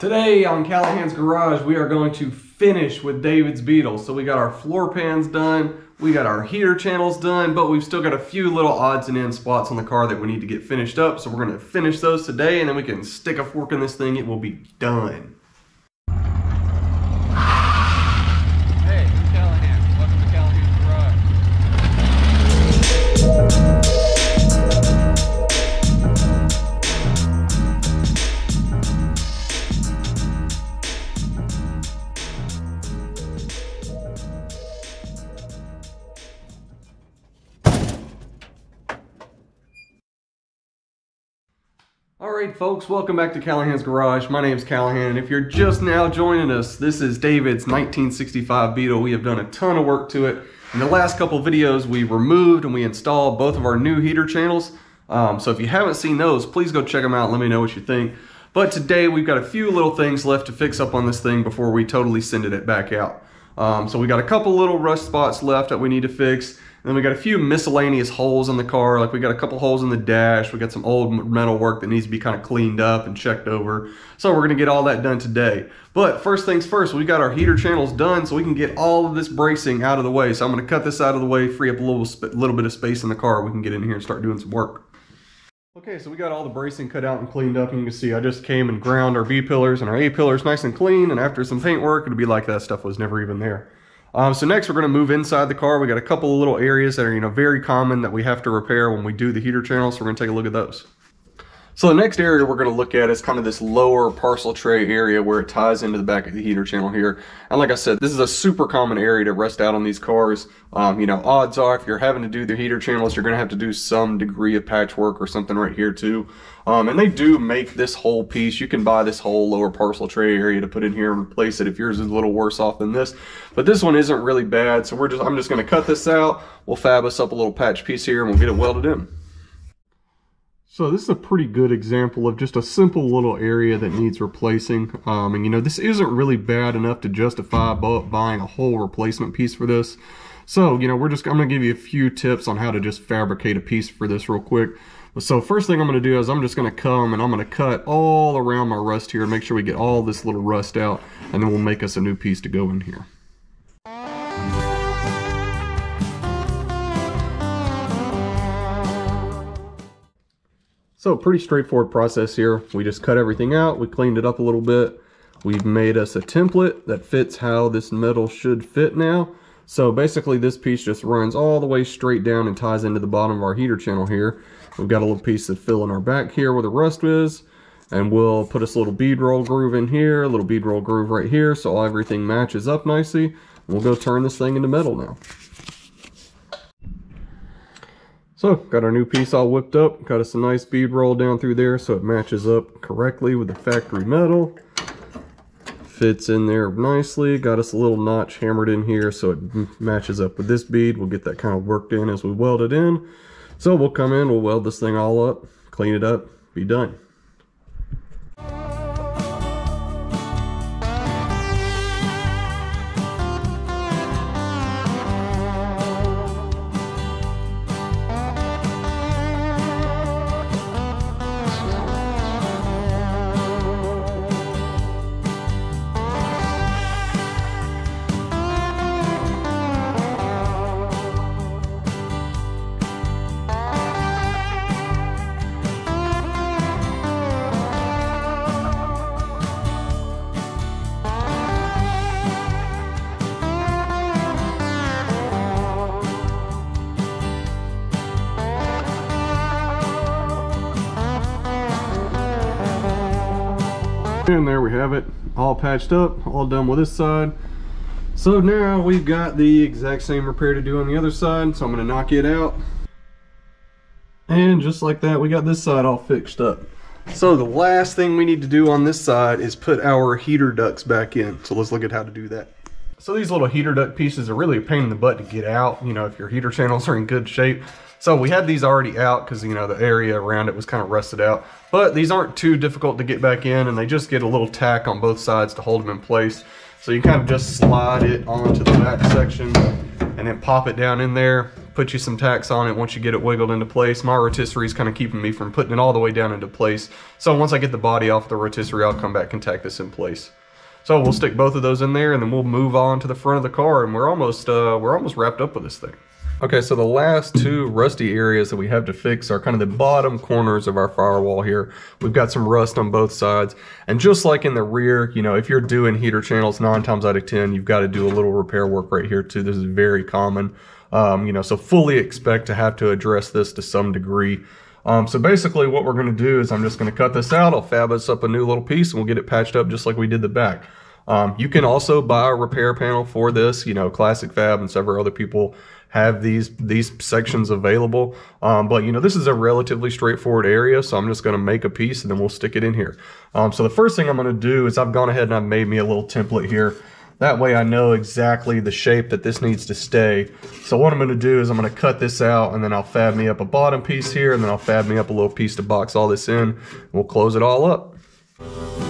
Today on Callahan's Garage, we are going to finish with David's Beetle. So we got our floor pans done, we got our heater channels done, but we've still got a few little odds and ends spots on the car that we need to get finished up. So we're gonna finish those today and then we can stick a fork in this thing, it will be done. Folks, welcome back to Callahan's Garage. My name is Callahan, if you're just now joining us, this is David's 1965 Beetle. We have done a ton of work to it. In the last couple videos, we removed and we installed both of our new heater channels. Um, so if you haven't seen those, please go check them out. Let me know what you think. But today, we've got a few little things left to fix up on this thing before we totally send it back out. Um, so we got a couple little rust spots left that we need to fix. And then we got a few miscellaneous holes in the car. Like we got a couple holes in the dash. We got some old metal work that needs to be kind of cleaned up and checked over. So we're gonna get all that done today. But first things first, we got our heater channels done so we can get all of this bracing out of the way. So I'm gonna cut this out of the way, free up a little, little bit of space in the car. We can get in here and start doing some work. Okay, so we got all the bracing cut out and cleaned up. And you can see I just came and ground our B pillars and our A pillars nice and clean. And after some paint work, it'll be like that stuff was never even there. Um, so next we're going to move inside the car. We got a couple of little areas that are, you know, very common that we have to repair when we do the heater channel. So we're going to take a look at those. So the next area we're going to look at is kind of this lower parcel tray area where it ties into the back of the heater channel here. And like I said, this is a super common area to rust out on these cars. Um, you know, odds are if you're having to do the heater channels, you're going to have to do some degree of patchwork or something right here too. Um, and they do make this whole piece. You can buy this whole lower parcel tray area to put in here and replace it if yours is a little worse off than this. But this one isn't really bad. So we're just, I'm just going to cut this out. We'll fab us up a little patch piece here and we'll get it welded in. So this is a pretty good example of just a simple little area that needs replacing. Um, and you know, this isn't really bad enough to justify buying a whole replacement piece for this. So, you know, we're just, I'm gonna give you a few tips on how to just fabricate a piece for this real quick. So first thing I'm gonna do is I'm just gonna come and I'm gonna cut all around my rust here and make sure we get all this little rust out and then we'll make us a new piece to go in here. So pretty straightforward process here. We just cut everything out, we cleaned it up a little bit. We've made us a template that fits how this metal should fit now. So basically this piece just runs all the way straight down and ties into the bottom of our heater channel here. We've got a little piece that fill in our back here where the rust is. And we'll put us a little bead roll groove in here, a little bead roll groove right here so everything matches up nicely. We'll go turn this thing into metal now. So, got our new piece all whipped up. Got us a nice bead roll down through there so it matches up correctly with the factory metal. Fits in there nicely. Got us a little notch hammered in here so it matches up with this bead. We'll get that kind of worked in as we weld it in. So we'll come in, we'll weld this thing all up, clean it up, be done. And there we have it, all patched up, all done with this side. So now we've got the exact same repair to do on the other side, so I'm gonna knock it out. And just like that, we got this side all fixed up. So the last thing we need to do on this side is put our heater ducts back in. So let's look at how to do that. So these little heater duct pieces are really a pain in the butt to get out, you know, if your heater channels are in good shape. So we had these already out because, you know, the area around it was kind of rusted out. But these aren't too difficult to get back in and they just get a little tack on both sides to hold them in place. So you kind of just slide it onto the back section and then pop it down in there, put you some tacks on it once you get it wiggled into place. My rotisserie is kind of keeping me from putting it all the way down into place. So once I get the body off the rotisserie, I'll come back and tack this in place. So we'll stick both of those in there and then we'll move on to the front of the car and we're almost uh, we're almost wrapped up with this thing. Okay, so the last two rusty areas that we have to fix are kind of the bottom corners of our firewall here. We've got some rust on both sides. And just like in the rear, you know, if you're doing heater channels nine times out of 10, you've got to do a little repair work right here too. This is very common. Um, you know, so fully expect to have to address this to some degree. Um, so basically what we're going to do is I'm just going to cut this out. I'll fab us up a new little piece and we'll get it patched up just like we did the back. Um, you can also buy a repair panel for this. You know, Klassic Fab and several other people have these these sections available. Um, but you know, this is a relatively straightforward area, so I'm just going to make a piece and then we'll stick it in here. Um, so the first thing I'm going to do is I've gone ahead and I've made me a little template here. That way I know exactly the shape that this needs to stay. So what I'm going to do is I'm going to cut this out and then I'll fab me up a bottom piece here and then I'll fab me up a little piece to box all this in. We'll close it all up.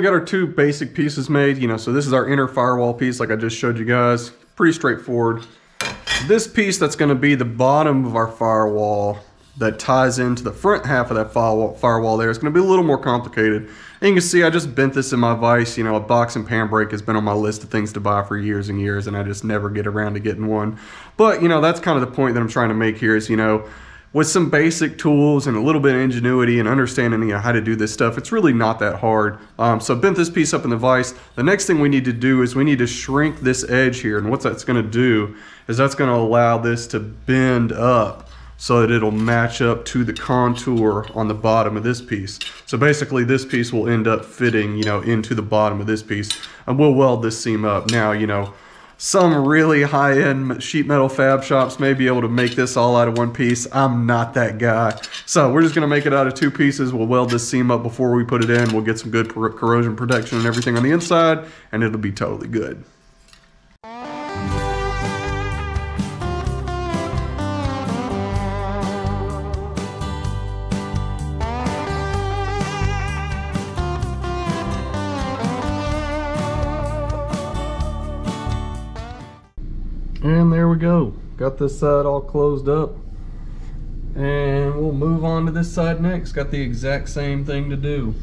We got our two basic pieces made, you know, so this is our inner firewall piece like I just showed you guys. Pretty straightforward. This piece that's gonna be the bottom of our firewall that ties into the front half of that firewall, firewall there is gonna be a little more complicated. And you can see I just bent this in my vise, you know, a box and pan brake has been on my list of things to buy for years and years and I just never get around to getting one. But, you know, that's kind of the point that I'm trying to make here is, you know, with some basic tools and a little bit of ingenuity and understanding know, how to do this stuff, it's really not that hard. Um, so I bent this piece up in the vise. The next thing we need to do is we need to shrink this edge here. And what that's gonna do is that's gonna allow this to bend up so that it'll match up to the contour on the bottom of this piece. So basically this piece will end up fitting, you know, into the bottom of this piece. And we'll weld this seam up. Now, you know, some really high-end sheet metal fab shops may be able to make this all out of one piece. I'm not that guy. So we're just gonna make it out of two pieces. We'll weld this seam up before we put it in. We'll get some good corrosion protection and everything on the inside, and it'll be totally good. Go. Got this side all closed up. And we'll move on to this side next. Got the exact same thing to do.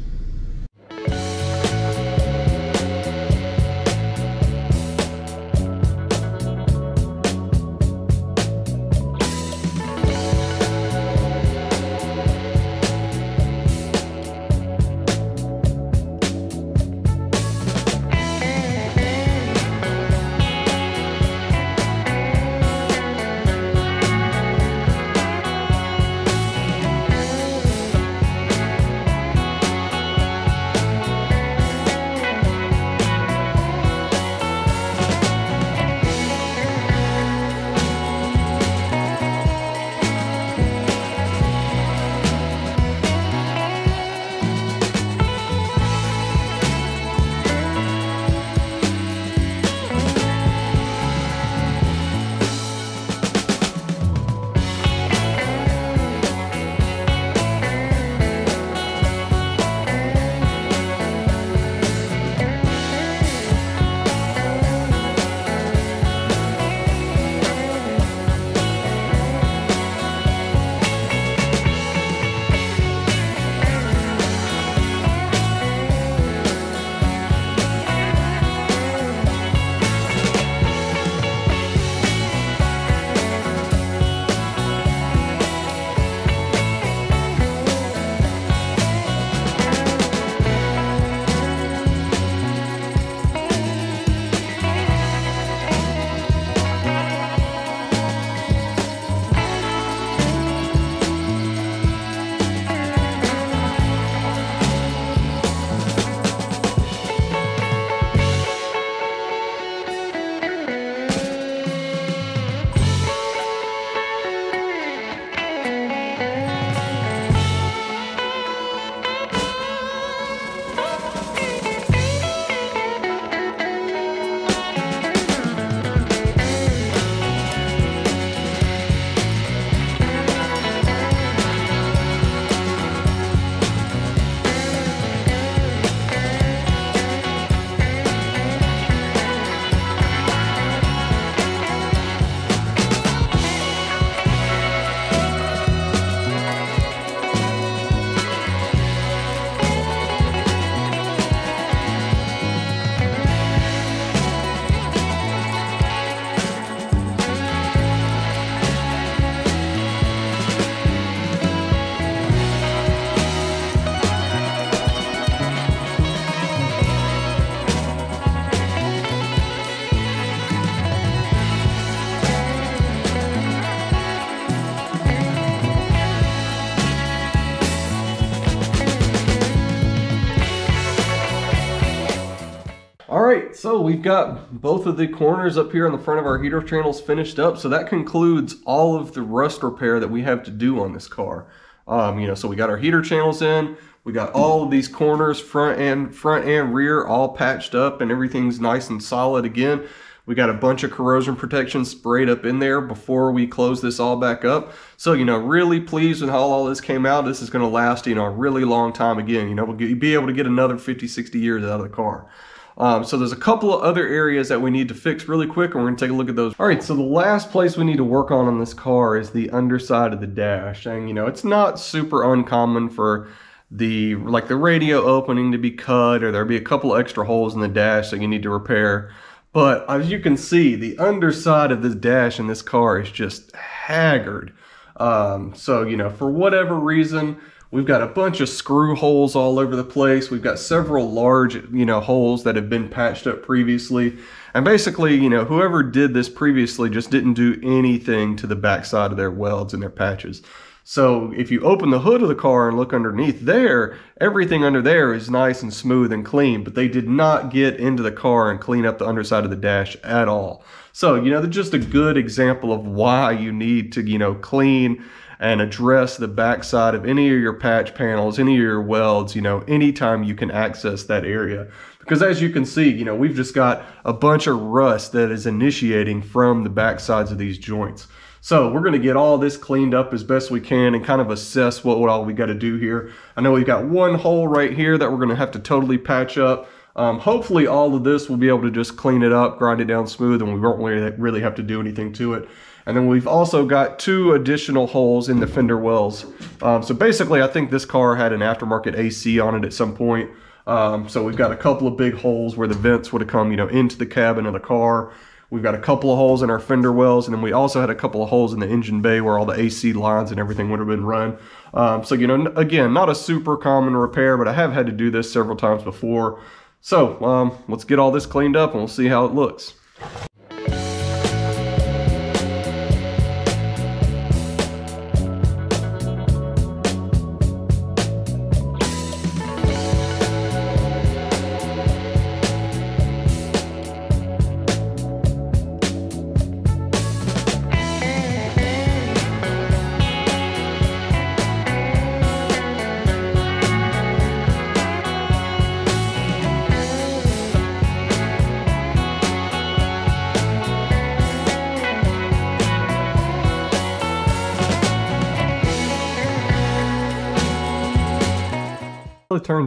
So we've got both of the corners up here on the front of our heater channels finished up. So that concludes all of the rust repair that we have to do on this car. Um, you know, so we got our heater channels in, we got all of these corners, front and front and rear, all patched up and everything's nice and solid again. We got a bunch of corrosion protection sprayed up in there before we close this all back up. So, you know, really pleased with how all this came out. This is going to last, you know, a really long time again. You know, we'll be able to get another 50, 60 years out of the car. Um, so there's a couple of other areas that we need to fix really quick and we're gonna take a look at those. All right, so the last place we need to work on on this car is the underside of the dash. And you know, it's not super uncommon for the like the radio opening to be cut or there'll be a couple extra holes in the dash that you need to repair. But as you can see, the underside of this dash in this car is just haggard. Um, so, you know, for whatever reason, we've got a bunch of screw holes all over the place. We've got several large, you know, holes that have been patched up previously. And basically, you know, whoever did this previously just didn't do anything to the backside of their welds and their patches. So if you open the hood of the car and look underneath there, everything under there is nice and smooth and clean, but they did not get into the car and clean up the underside of the dash at all. So, you know, that's just a good example of why you need to, you know, clean and address the backside of any of your patch panels, any of your welds, you know, anytime you can access that area. Because as you can see, you know, we've just got a bunch of rust that is initiating from the backsides of these joints. So we're going to get all this cleaned up as best we can and kind of assess what, what all we got to do here. I know we've got one hole right here that we're going to have to totally patch up. Um, hopefully all of this will be able to just clean it up, grind it down smooth, and we won't really have to do anything to it. And then we've also got two additional holes in the fender wells. Um, so basically, I think this car had an aftermarket AC on it at some point. Um, so we've got a couple of big holes where the vents would have come, you know, into the cabin of the car. We've got a couple of holes in our fender wells, and then we also had a couple of holes in the engine bay where all the AC lines and everything would have been run. Um, so, you know, again, not a super common repair, but I have had to do this several times before. So, um, let's get all this cleaned up and we'll see how it looks.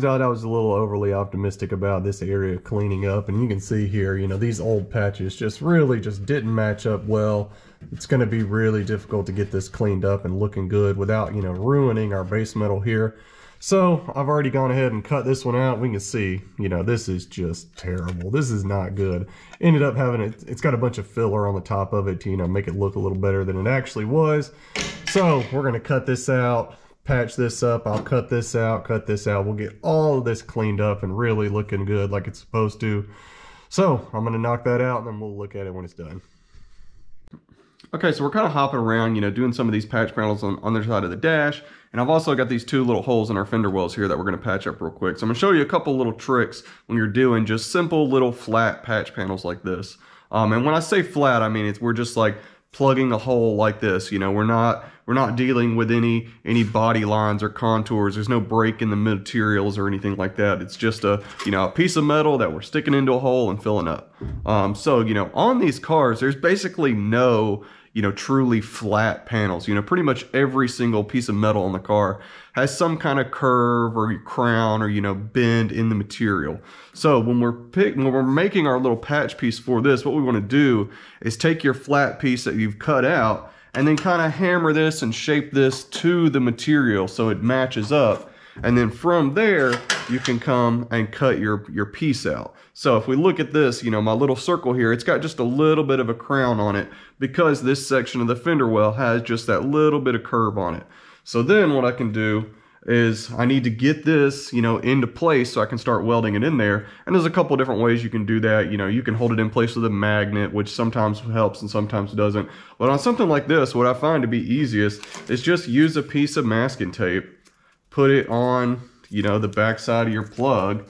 Turns out I was a little overly optimistic about this area cleaning up. And you can see here you know these old patches just really just didn't match up well. It's going to be really difficult to get this cleaned up and looking good without you know ruining our base metal here. So I've already gone ahead and cut this one out. We can see you know this is just terrible. This is not good. Ended up having it it's got a bunch of filler on the top of it to you know make it look a little better than it actually was. So we're going to cut this out patch this up. I'll cut this out, cut this out. We'll get all of this cleaned up and really looking good like it's supposed to. So I'm going to knock that out and then we'll look at it when it's done. Okay, so we're kind of hopping around, you know, doing some of these patch panels on, on the side of the dash. And I've also got these two little holes in our fender wells here that we're going to patch up real quick. So I'm going to show you a couple little tricks when you're doing just simple little flat patch panels like this. Um, and when I say flat, I mean, it's we're just like plugging a hole like this. You know, we're not we're not dealing with any any body lines or contours. There's no break in the materials or anything like that. It's just a you know a piece of metal that we're sticking into a hole and filling up. Um, so you know on these cars, there's basically no you know, truly flat panels. You know, pretty much every single piece of metal on the car has some kind of curve or crown or, you know, bend in the material. So when we're pick, when we're making our little patch piece for this, what we want to do is take your flat piece that you've cut out and then kind of hammer this and shape this to the material so it matches up and then from there, you can come and cut your, your piece out. So if we look at this, you know, my little circle here, it's got just a little bit of a crown on it because this section of the fender well has just that little bit of curve on it. So then what I can do is I need to get this, you know, into place so I can start welding it in there. And there's a couple different ways you can do that. You know, you can hold it in place with a magnet, which sometimes helps and sometimes doesn't. But on something like this, what I find to be easiest is just use a piece of masking tape put it on, you know, the back side of your plug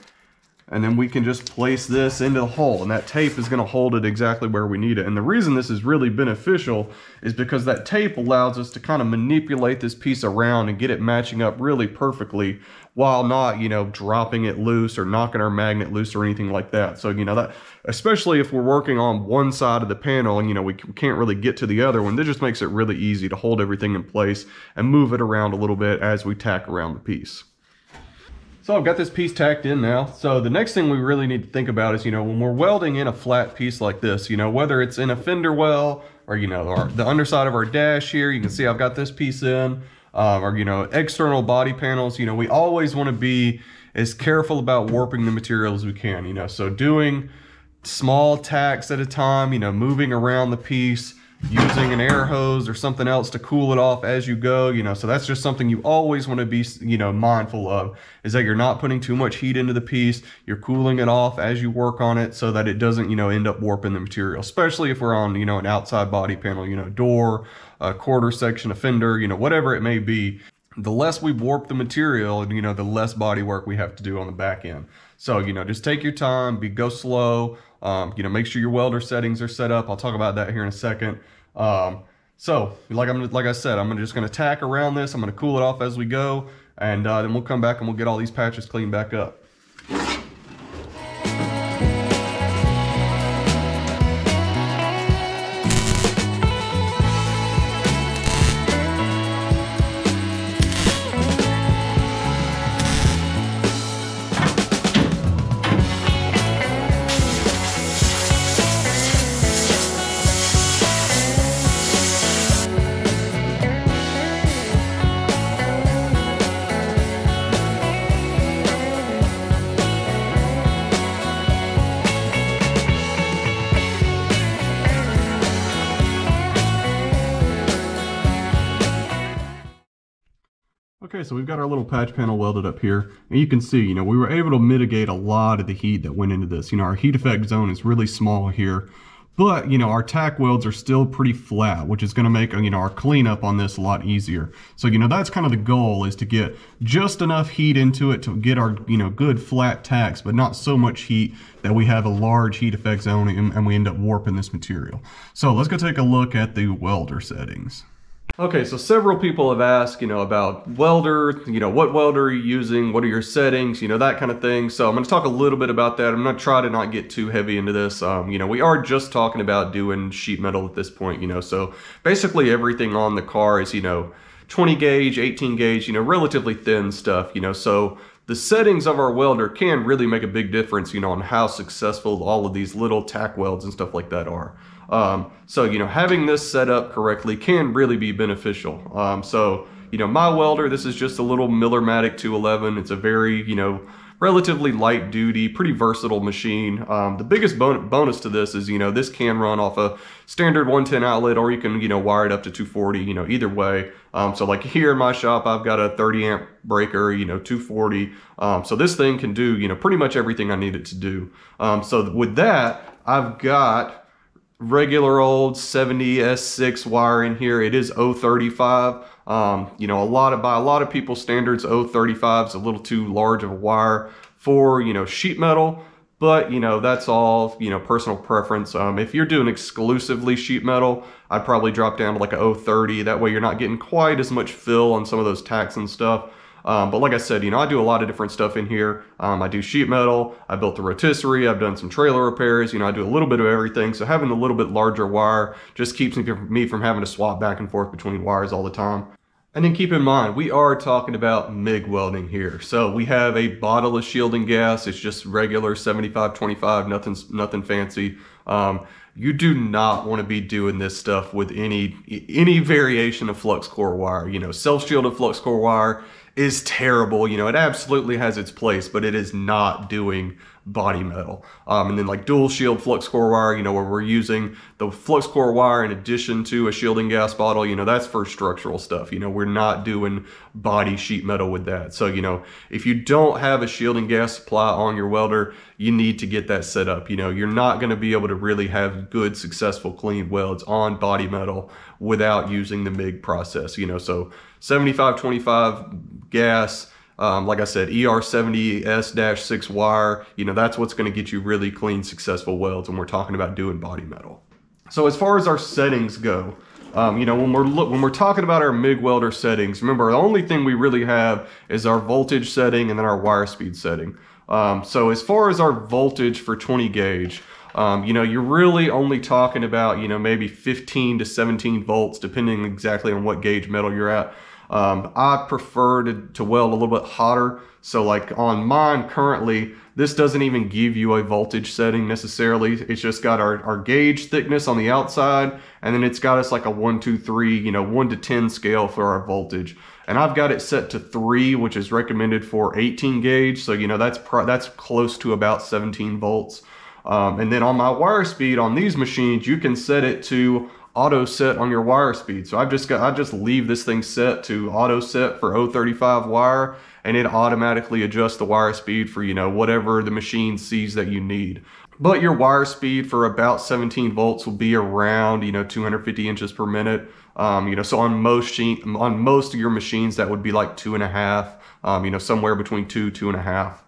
and then we can just place this into the hole and that tape is going to hold it exactly where we need it. And the reason this is really beneficial is because that tape allows us to kind of manipulate this piece around and get it matching up really perfectly while not, you know, dropping it loose or knocking our magnet loose or anything like that. So, you know, that especially if we're working on one side of the panel and, you know, we can't really get to the other one, that just makes it really easy to hold everything in place and move it around a little bit as we tack around the piece. So I've got this piece tacked in now. So the next thing we really need to think about is, you know, when we're welding in a flat piece like this, you know, whether it's in a fender well or, you know, our, the underside of our dash here, you can see I've got this piece in, um, or, you know, external body panels, you know, we always want to be as careful about warping the material as we can, you know, so doing small tacks at a time, you know, moving around the piece, using an air hose or something else to cool it off as you go, you know, so that's just something you always want to be, you know, mindful of is that you're not putting too much heat into the piece. You're cooling it off as you work on it so that it doesn't, you know, end up warping the material, especially if we're on, you know, an outside body panel, you know, door, a quarter section, a fender, you know, whatever it may be. The less we warp the material, you know, the less body work we have to do on the back end. So, you know, just take your time, be go slow, um, you know, make sure your welder settings are set up. I'll talk about that here in a second. Um, so, like I'm like I said, I'm just going to tack around this. I'm going to cool it off as we go, and uh, then we'll come back and we'll get all these patches cleaned back up. Okay, so we've got our little patch panel welded up here, and you can see, you know, we were able to mitigate a lot of the heat that went into this. You know, our heat effect zone is really small here, but, you know, our tack welds are still pretty flat, which is going to make, you know, our cleanup on this a lot easier. So, you know, that's kind of the goal is to get just enough heat into it to get our, you know, good flat tacks, but not so much heat that we have a large heat effect zone and, and we end up warping this material. So let's go take a look at the welder settings. Okay, so several people have asked, you know, about welder, you know, what welder are you using, what are your settings, you know, that kind of thing. So I'm going to talk a little bit about that. I'm going to try to not get too heavy into this. Um, you know, we are just talking about doing sheet metal at this point, you know, so basically everything on the car is, you know, 20 gauge, 18 gauge, you know, relatively thin stuff, you know, so the settings of our welder can really make a big difference, you know, on how successful all of these little tack welds and stuff like that are. Um, so, you know, having this set up correctly can really be beneficial. Um, so, you know, my welder, this is just a little Millermatic 211. It's a very, you know, relatively light duty, pretty versatile machine. Um, the biggest bon bonus to this is, you know, this can run off a standard 110 outlet or you can, you know, wire it up to 240, you know, either way. Um, so like here in my shop, I've got a 30 amp breaker, you know, 240. Um, so this thing can do, you know, pretty much everything I need it to do. Um, so with that, I've got regular old 70 S6 wire in here. It is 035. Um, you know, a lot of by a lot of people's standards, 035 is a little too large of a wire for you know sheet metal. But you know that's all you know personal preference. Um, if you're doing exclusively sheet metal, I'd probably drop down to like a 030. That way you're not getting quite as much fill on some of those tacks and stuff. Um, but like I said, you know, I do a lot of different stuff in here. Um, I do sheet metal, I built a rotisserie, I've done some trailer repairs, you know, I do a little bit of everything. So having a little bit larger wire just keeps me from having to swap back and forth between wires all the time. And then keep in mind, we are talking about MIG welding here. So we have a bottle of shielding gas. It's just regular 75-25, nothing, nothing fancy. Um, you do not want to be doing this stuff with any any variation of flux core wire. You know, self-shielded flux core wire is terrible. You know, it absolutely has its place, but it is not doing body metal. Um, and then like dual shield flux core wire, you know, where we're using the flux core wire in addition to a shielding gas bottle, you know, that's for structural stuff. You know, we're not doing body sheet metal with that. So, you know, if you don't have a shielding gas supply on your welder, you need to get that set up. You know, you're not going to be able to really have good, successful, clean welds on body metal without using the MIG process, you know, so 75-25 gas, Um, like I said, ER70S-6 wire, you know, that's what's going to get you really clean, successful welds when we're talking about doing body metal. So as far as our settings go, um, you know, when we're when we're talking about our MIG welder settings, remember the only thing we really have is our voltage setting and then our wire speed setting. Um, so as far as our voltage for 20 gauge, um, you know, you're really only talking about, you know, maybe 15 to 17 volts, depending exactly on what gauge metal you're at. Um, I prefer to, to weld a little bit hotter. So like on mine currently, this doesn't even give you a voltage setting necessarily. It's just got our, our gauge thickness on the outside, and then it's got us like a one, two, three, you know, one to 10 scale for our voltage. And I've got it set to three, which is recommended for 18 gauge. So, you know, that's, that's close to about 17 volts. Um, and then on my wire speed on these machines, you can set it to auto set on your wire speed. So I've just got, I just leave this thing set to auto set for 035 wire and it automatically adjusts the wire speed for, you know, whatever the machine sees that you need. But your wire speed for about 17 volts will be around, you know, 250 inches per minute. Um, you know, so on most on most of your machines, that would be like two and a half, um, you know, somewhere between two, two and a half.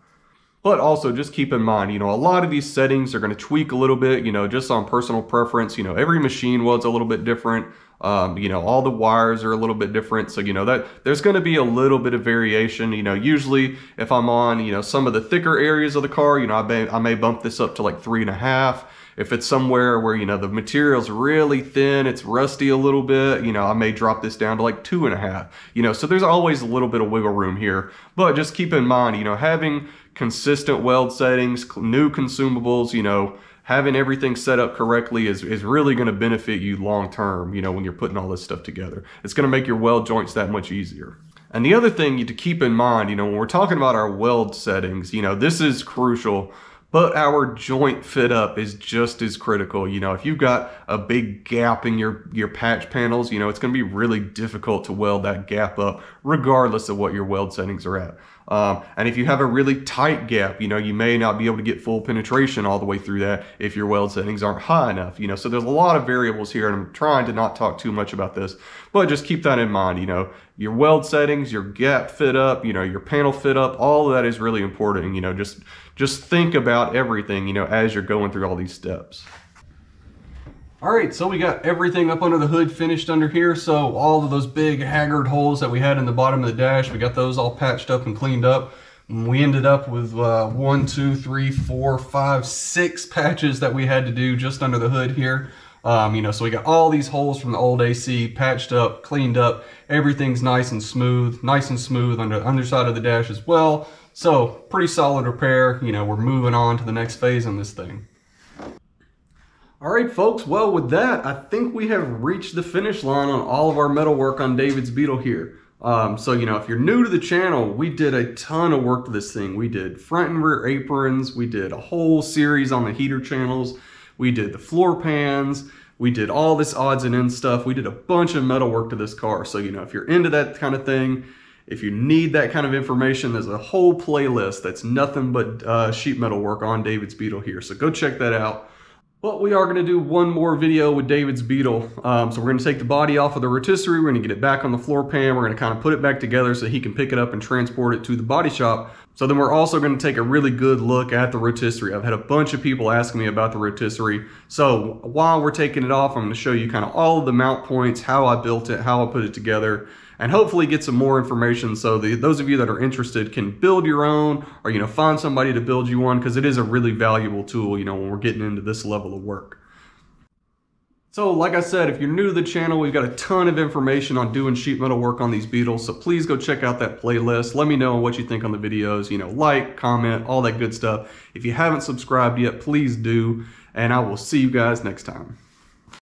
But also just keep in mind, you know, a lot of these settings are going to tweak a little bit, you know, just on personal preference. You know, every machine welds a little bit different. Um, you know, all the wires are a little bit different. So, you know, that there's going to be a little bit of variation. You know, usually if I'm on, you know, some of the thicker areas of the car, you know, I may, I may bump this up to like three and a half. If it's somewhere where, you know, the material's really thin, it's rusty a little bit, you know, I may drop this down to like two and a half, you know, so there's always a little bit of wiggle room here. But just keep in mind, you know, having consistent weld settings, new consumables, you know, having everything set up correctly is, is really going to benefit you long term, you know, when you're putting all this stuff together. It's going to make your weld joints that much easier. And the other thing to keep in mind, you know, when we're talking about our weld settings, you know, this is crucial, but our joint fit up is just as critical. You know, if you've got a big gap in your, your patch panels, you know, it's going to be really difficult to weld that gap up regardless of what your weld settings are at. Um, and if you have a really tight gap, you know, you may not be able to get full penetration all the way through that if your weld settings aren't high enough, you know. So there's a lot of variables here, and I'm trying to not talk too much about this, but just keep that in mind, you know. Your weld settings, your gap fit up, you know, your panel fit up, all of that is really important, you know. Just just think about everything, you know, as you're going through all these steps. All right, so we got everything up under the hood finished under here. So all of those big haggard holes that we had in the bottom of the dash, we got those all patched up and cleaned up. And we ended up with uh, one, two, three, four, five, six patches that we had to do just under the hood here. Um, you know, so we got all these holes from the old AC patched up, cleaned up. Everything's nice and smooth, nice and smooth under the underside of the dash as well. So pretty solid repair. You know, we're moving on to the next phase on this thing. All right, folks, well, with that, I think we have reached the finish line on all of our metal work on David's Beetle here. Um, so, you know, if you're new to the channel, we did a ton of work to this thing. We did front and rear aprons. We did a whole series on the heater channels. We did the floor pans. We did all this odds and ends stuff. We did a bunch of metal work to this car. So, you know, if you're into that kind of thing, if you need that kind of information, there's a whole playlist that's nothing but uh, sheet metal work on David's Beetle here. So go check that out. But we are going to do one more video with David's Beetle. Um, so we're going to take the body off of the rotisserie. We're going to get it back on the floor pan. We're going to kind of put it back together so he can pick it up and transport it to the body shop. So then we're also going to take a really good look at the rotisserie. I've had a bunch of people asking me about the rotisserie. So while we're taking it off, I'm going to show you kind of all of the mount points, how I built it, how I put it together, and hopefully get some more information so the, those of you that are interested can build your own or, you know, find somebody to build you one because it is a really valuable tool, you know, when we're getting into this level of work. So like I said, if you're new to the channel, we've got a ton of information on doing sheet metal work on these Beetles. So please go check out that playlist. Let me know what you think on the videos, you know, like, comment, all that good stuff. If you haven't subscribed yet, please do. And I will see you guys next time.